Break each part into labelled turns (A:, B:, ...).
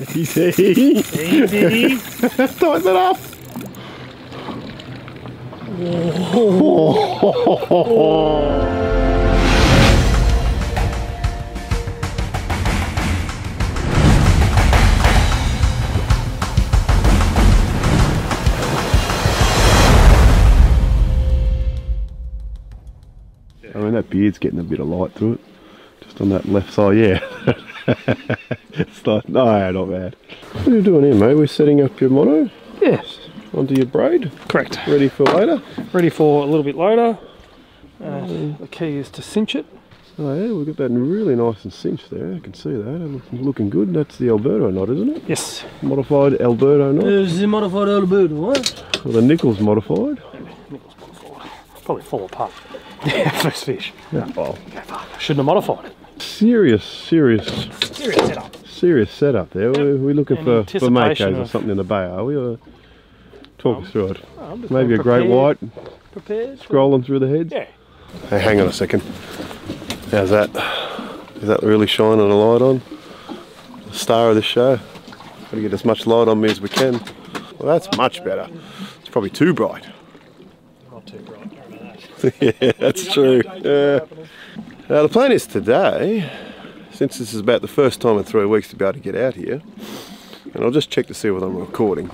A: Easy.
B: Easy.
A: Tighten it. I mean that beard's getting a bit of light through it. Just on that left side, yeah. it's like, no, not bad. What are you doing here, mate? We're setting up your mono
B: yes.
A: onto your braid,
B: Correct.
A: ready for later.
B: Ready for a little bit later. Uh, the key is to cinch it.
A: Oh yeah, we've got that really nice and cinched there. I can see that. Looking, looking good. That's the Alberto knot, isn't it?
B: Yes.
A: Modified Alberto knot.
B: There's the modified Alberto, what?
A: Or the nickel's modified.
B: Nichols modified. Probably fall apart. Yeah, first fish.
A: Yeah. Oh,
B: Shouldn't have modified it.
A: Serious, serious,
B: Serious setup.
A: serious setup there. We're, we're looking
B: In
A: for, for makos or something in the bay, are we? Or talk um, us through it. Maybe a great white
B: Prepared.
A: scrolling through the heads.
B: Yeah.
A: Hey, hang on a second. How's that? Is that really shining a light on? The star of the show. Got to get as much light on me as we can. Well, that's much better. It's probably too bright.
B: Not too bright.
A: yeah, that's true. Yeah. Now the plan is today, since this is about the first time in three weeks to be able to get out here, and I'll just check to see whether I'm recording.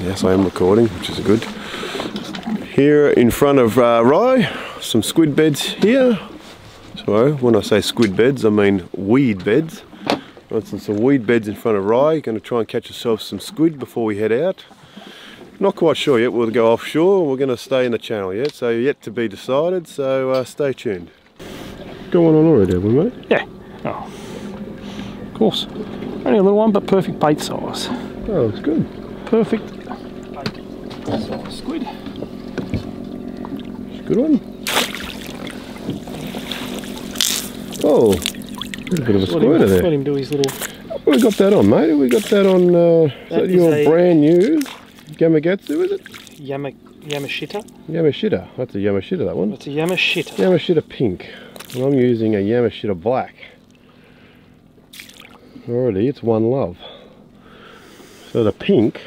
A: Yes, I am recording, which is good. Here in front of uh, Rye, some squid beds here. So when I say squid beds, I mean weed beds. Got some, weed beds in front of Rye. Going to try and catch ourselves some squid before we head out. Not quite sure yet. We'll go offshore. We're going to stay in the channel yet, so yet to be decided. So uh, stay tuned. Going on already, have we, mate?
B: Yeah. Oh. Of course. Only a little one, but perfect bait size.
A: Oh, it's good.
B: Perfect bait size squid.
A: It's a good one. Oh, there's a bit of a
B: him,
A: squirter
B: let
A: there.
B: him do his little.
A: We got that on, mate? We got that on. Uh, is
B: That
A: that your
B: a-
A: brand new Gamakatsu? Is it?
B: Yama, Yamashita.
A: Yamashita. That's a Yamashita. That one.
B: It's a Yamashita.
A: Yamashita pink. And I'm using a Yamashita black. Already, it's one love. So the pink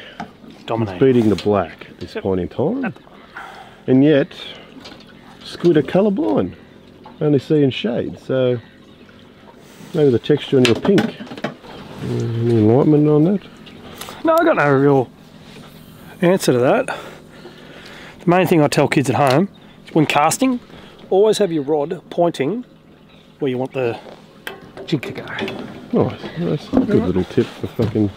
B: Dominating.
A: beating the black at this
B: Yep.
A: point in time. And yet, squid are colourblind. Only see in shade, so maybe the texture on your pink. Mm, any enlightenment on that?
B: No, I got no real answer to that. The main thing I tell kids at home is when casting, always have your rod pointing where you want the jig to go.
A: Nice. That's a good little tip for fucking.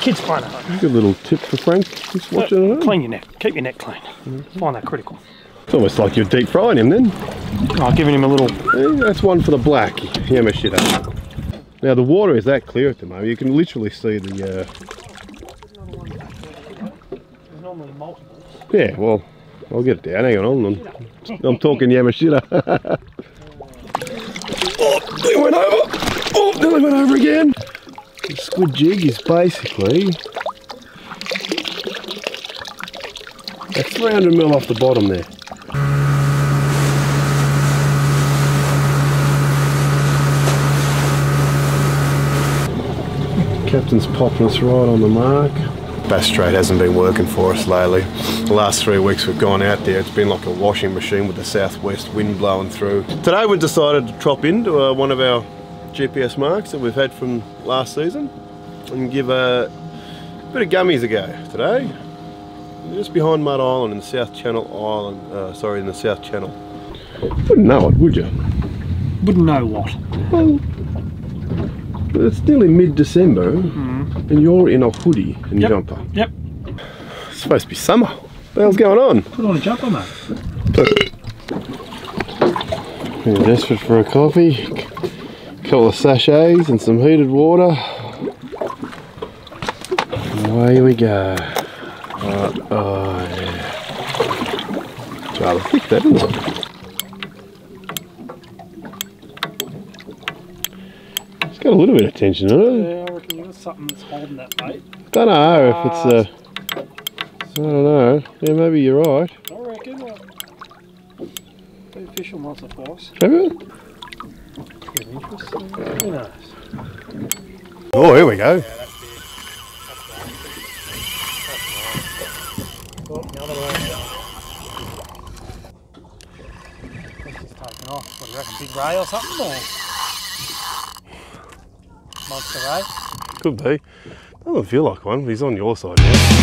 B: Kids find it.
A: Good little tip for Frank. Just watching it.
B: Clean your neck. Keep your neck clean. Find that critical.
A: It's almost like you're deep frying him then.
B: Oh, giving him a little.
A: Eh, That's one for the black Yamashita. Now the water is that clear at the moment. You can literally see the. Uh,
B: There's normally multiples.
A: yeah, well, I'll get it down. Hang on, I'm, I'm talking Yamashita. oh, they went over. Oh, nearly went over again. The squid jig is basically a 300 mil off the bottom there. Captain's popping us right on the mark. Bass Strait hasn't been working for us lately. The last three weeks we've gone out there, it's been like a washing machine with the southwest wind blowing through. Today we've decided to drop into uh, one of our GPS marks that we've had from last season and give a bit of gummies a go today. Just behind Mud Island in the South Channel Island, uh, sorry, in the South Channel. Wouldn't know it, would you?
B: Wouldn't know what.
A: Well, it's nearly mid-December mm-hmm. and you're in a hoodie and
B: Yep.
A: jumper.
B: Yep.
A: It's supposed to be summer. What the hell's going on?
B: Put on a jumper, mate.
A: Desperate for a coffee, a couple of sachets and some heated water. And away we go. Right, oh yeah. It's rather thick that, isn't it? got a little bit of tension on it.
B: Yeah, I reckon you something that's holding that bait.
A: Don't know if it's uh, ah, a. I don't know. Yeah, maybe you're right.
B: I reckon. Uh, been fishing once or Interesting. Very nice.
A: Oh, here we go. Yeah,
B: that's big. Oh, the other way. This is taking off. What do you reckon? Big ray or something? Or? Monster ray?
A: Could be. Doesn't feel like one. He's on your side now.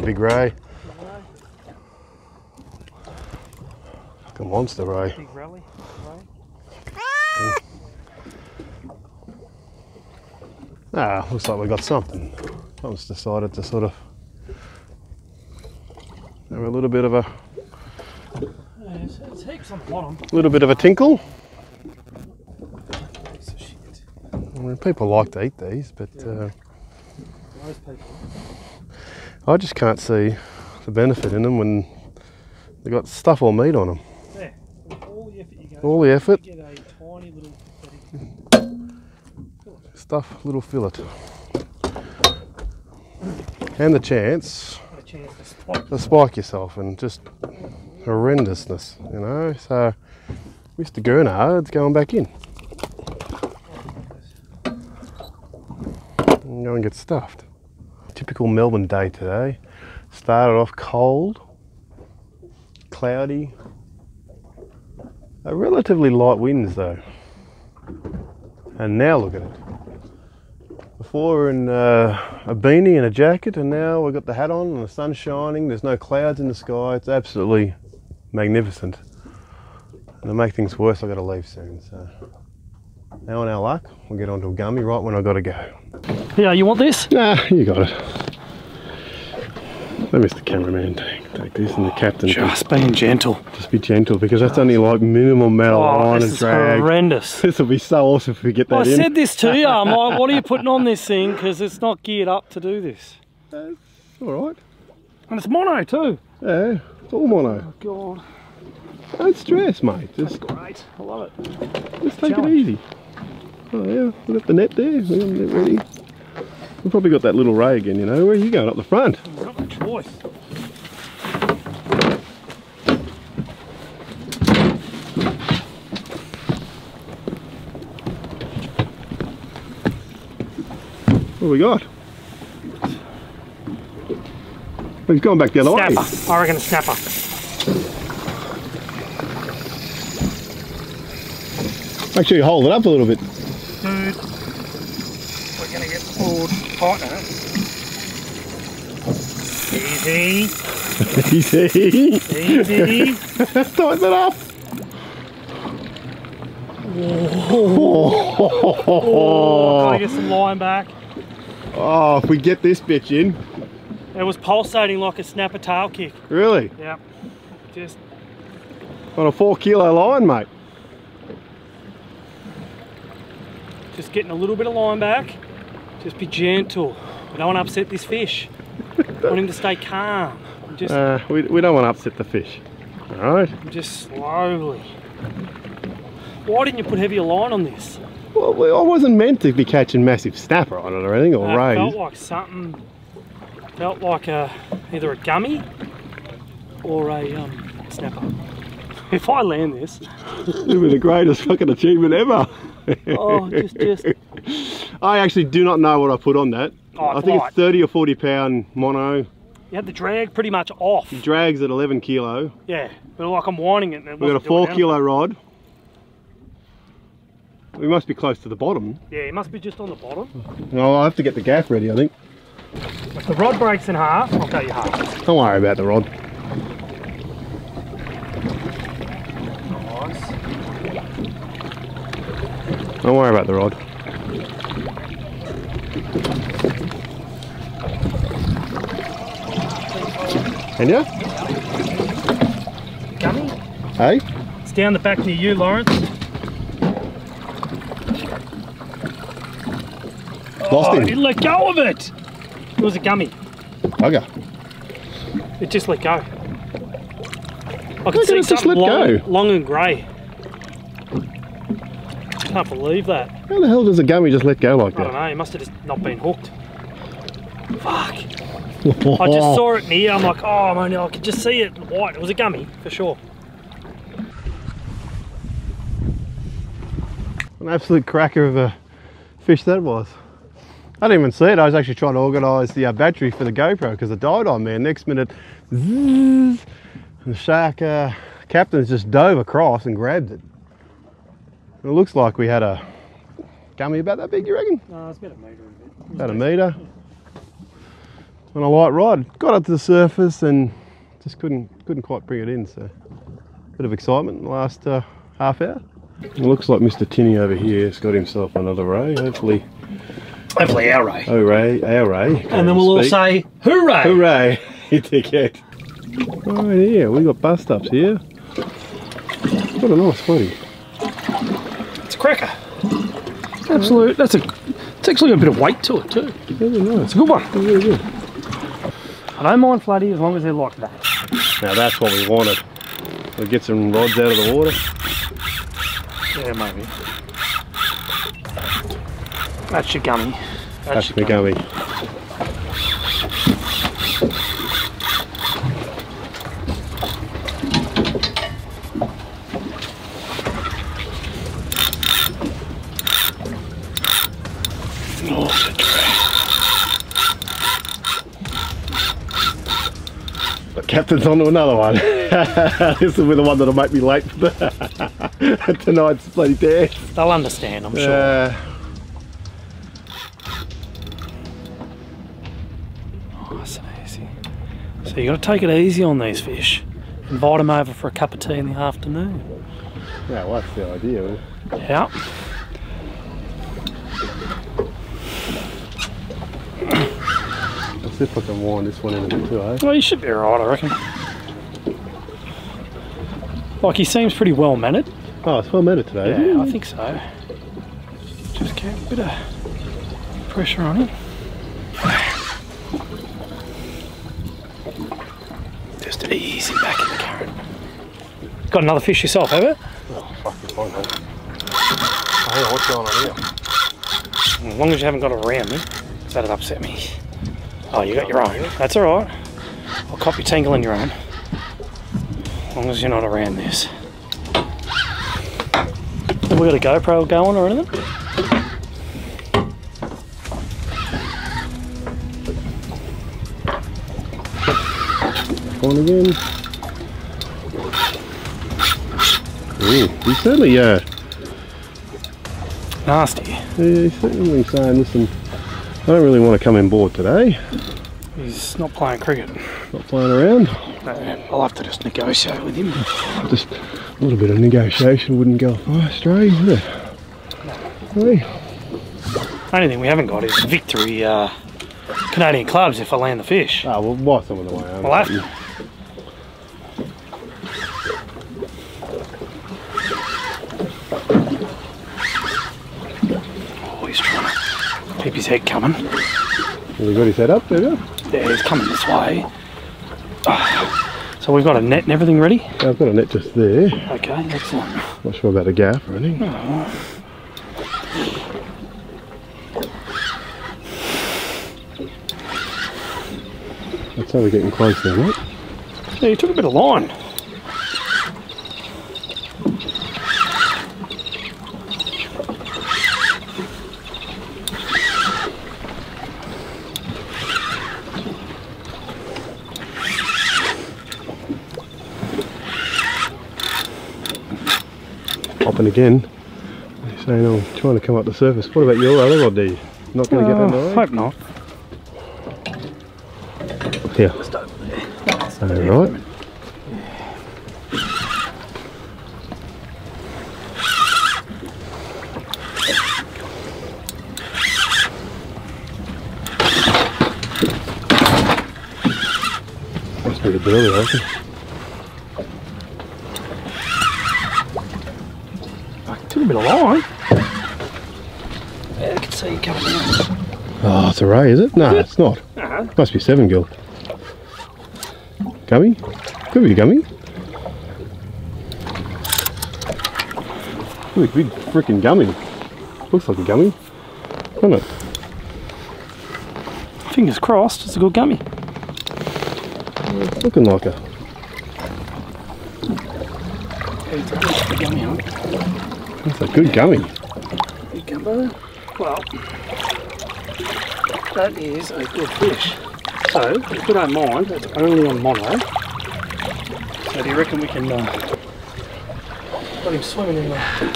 A: A big ray. Like a monster ray.
B: Big rally, ray.
A: Ah, looks like we got something. Someone's decided to sort of have a little bit of a
B: Yeah, it's, it's heaps on bottom.
A: little bit of a tinkle.
B: Piece of shit.
A: I mean, people like to eat these, but uh,
B: Most people.
A: I just can't see the benefit in them when they've got stuff or meat on them.
B: Yeah, all the effort you go
A: All the effort,
B: get a tiny little pathetic
A: stuff, little fillet, and the chance
B: a chance to spot.
A: to spike yourself and just horrendousness, you know. So, Mr. Gurnard's going back in. Oh, and go and get stuffed. Typical Melbourne day today. Started off cold, cloudy, a relatively light winds though. And now look at it. Before in uh, a beanie and a jacket, and now we've got the hat on and the sun's shining. There's no clouds in the sky. It's absolutely magnificent. And to make things worse, I've got to leave soon. So now on our luck, we'll get onto a gummy right when I got to go.
B: Yeah, you want this?
A: Nah, you got it. Let Mr. Cameraman take, take this and the captain.
B: Just being gentle.
A: Just be gentle because that's only like minimum amount of
B: Oh,
A: line
B: this
A: and
B: is
A: drag.
B: horrendous.
A: This will be so awesome if we get that
B: I
A: in.
B: said this to you. I'm like, what are you putting on this thing? Because it's not geared up to do this.
A: All right.
B: And it's mono too.
A: Yeah, it's all mono.
B: Oh, God,
A: Don't stress, mate. Just,
B: great. I love it.
A: just take it easy. Oh yeah, we got the net there. We got the net ready. We've probably got that little ray again. You know, where are you going up the front?
B: I've got no choice.
A: What have we got? He's back the other way.
B: Snapper. I reckon a snapper.
A: Make sure you hold it up a little bit.
B: Dude, going to get pulled tight now. Easy,
A: Easy.
B: easy.
A: Tighten it up.
B: Oh, can I get some line back?
A: Oh, if we get this bitch in.
B: It was pulsating like a snapper tail kick.
A: Really?
B: Yep. Just
A: On a four kilo line, mate.
B: just getting a little bit of line back. Just be gentle. I don't want to upset this fish. I want him to stay calm. Just
A: Uh, we, we don't want to upset the fish. All right.
B: just slowly. Why didn't you put heavier line on this?
A: Well, I wasn't meant to be catching massive snapper on it or anything, or rays.
B: felt like something. Felt like a either a gummy or a um, snapper. If I land this,
A: It'll be the greatest fucking achievement ever.
B: oh, just just
A: I actually do not know what I put on that.
B: Oh,
A: I think
B: light.
A: it's 30 or 40 pound mono.
B: you had the drag pretty much off.
A: Drags at 11 kilo.
B: Yeah, but like I'm winding it. It
A: We've got a
B: wasn't doing
A: four
B: anything.
A: kilo rod. We must be close to the bottom.
B: Yeah, it must be just on the bottom.
A: Oh, I'll have to get the gaff ready, I think.
B: If the rod breaks in half, I'll cut you half.
A: Don't worry about the rod.
B: Nice.
A: Don't worry about the rod. Can ya?
B: Gummy?
A: Hey?
B: It's down the back near you, Lawrence.
A: Lost
B: Oh,
A: him.
B: it let go of it. It was a gummy.
A: Bugger.
B: It just let go. I could
A: Look
B: see
A: it just
B: something
A: let
B: long,
A: go.
B: long and grey. I can't believe that.
A: How the hell does a gummy just let go like that?
B: I don't know, he must have just not been hooked. Fuck. I just saw it near, I'm like, oh man, I could just see it white. It was a gummy, for sure.
A: An absolute cracker of a fish that was. I didn't even see it. I was actually trying to organise the uh, battery for the GoPro because it died on me. And next minute, zzz, and the shark uh, captain's just dove across and grabbed it. It looks like we had a gummy about that big, you reckon?
B: No, it's about a metre a bit.
A: About a metre. On a light rod. Got up to the surface and just couldn't couldn't quite bring it in. So, bit of excitement in the last uh, half hour. It looks like Mr. Tinny over here has got himself another ray. Hopefully,
B: Hopefully our ray.
A: oh ray, our ray.
B: And then we'll all say, hooray!
A: hooray, you dickhead. Right here, we got bust ups here. What a nice footy.
B: It's a cracker. Absolute, that's a, it's actually got a bit of weight to it too.
A: Very nice.
B: It's a good one.
A: Very good.
B: I don't mind flatty as long as they're like that.
A: Now that's what we wanted. We'll get some rods out of the water.
B: Yeah, maybe. That's your gummy.
A: That's
B: your
A: me gummy. The captain's on to another one. this will be the one that'll make me late for the tonight's bloody dance.
B: They'll understand, I'm sure.
A: Uh,
B: Nice and easy. So you got to take it easy on these fish. Invite them over for a cup of tea in the afternoon.
A: yeah, well, that's the idea.
B: Yeah.
A: See if I can wind this one in a bit too, eh?
B: Well, you should be alright, I reckon. Like he seems pretty well mannered.
A: Oh, it's well mannered today, isn't?
B: Yeah, I think so. Just get a bit of pressure on him. Just easy back in the current. Got another fish yourself, have you?
A: Fucking fine, mate. Oh, hang what's going on here?
B: As long as you haven't got a ram, me, 'cause that'd upset me. Oh, you got your own. That's alright. I'll cop your tangle in your own. As long as you're not around this. Have we got a GoPro going or anything?
A: On again. Ooh, he's certainly, uh,
B: Nasty.
A: yeah, he's certainly saying, listen, I don't really want to come on board today.
B: He's not playing cricket.
A: Not playing around.
B: I'll have to just negotiate with him.
A: Just a little bit of negotiation wouldn't go far astray, would it? Hey,
B: Only thing we haven't got is victory uh, Canadian clubs if I land the fish.
A: ah, we'll buy some on the way home.
B: I'll have to. Oh, he's trying to keep his head coming.
A: Have we got his head up, there you.
B: Yeah, he's coming this way. Ah, So we've got a net and everything ready?
A: I've got a net just there.
B: Okay, excellent.
A: Not sure about a gaff or anything. That's how we're getting close now, mate.
B: Yeah, you took a bit of line.
A: Popping again. He's saying I'm trying to come up the surface. What about your other rod, D? Not going to get that
B: Uh,
A: nice?
B: hope not.
A: Here. Alright. Must be the burley, I reckon.
B: been alive. Yeah, I can see you coming out.
A: Oh, ah, it's a ray, is it? No, it's not.
B: Uh -huh.
A: Must be seven gill. Gummy? Could be a gummy. Look, big freaking gummy. Looks like a gummy, doesn't it?
B: Fingers crossed, it's a good gummy.
A: Looking like a.
B: Hey, it's a gummy, huh?
A: It's a good gummy.
B: Gumbo. Well, that is a good fish. So, if you don't mind, it's only on mono. So do you reckon we can uh, let him swimming in there? Do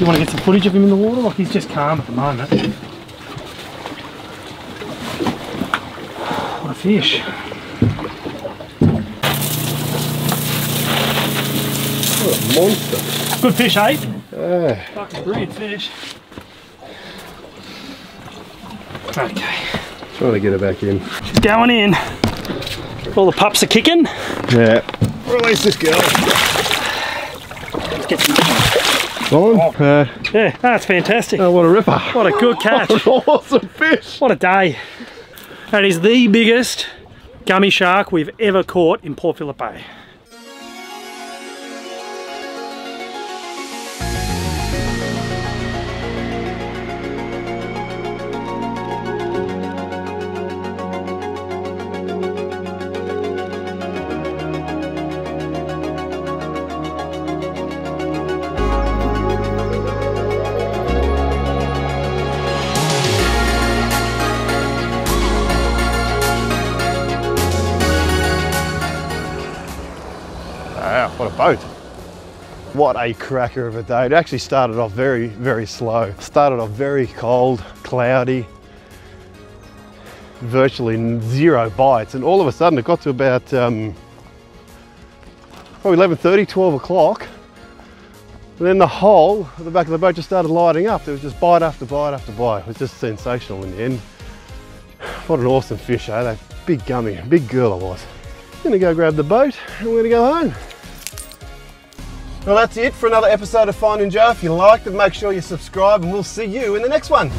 B: you want to get some footage of him in the water? Like he's just calm at the moment. What a fish.
A: What a monster.
B: Good fish, eh?
A: Ah,
B: Fucking brilliant fish. Okay.
A: trying to get her back in.
B: She's going in. All the pups are kicking.
A: Yeah. Release this girl.
B: Let's get some.
A: On. Uh,
B: Yeah, that's fantastic.
A: oh, what a ripper.
B: What a good catch.
A: What an awesome fish.
B: What a day. That is the biggest gummy shark we've ever caught in Port Phillip Bay.
A: What a cracker of a day. It actually started off very, very slow. Started off very cold, cloudy, virtually zero bites. And all of a sudden it got to about um, probably 11.30, 12 o'clock. And then the hole at the back of the boat just started lighting up. There was just bite after bite after bite. It was just sensational in the end. What an awesome fish, eh? That big gummy, big girl I was. Gonna go grab the boat and we're gonna go home. Well, that's it for another episode of Finding Joe. If you liked it, make sure you subscribe and we'll see you in the next one.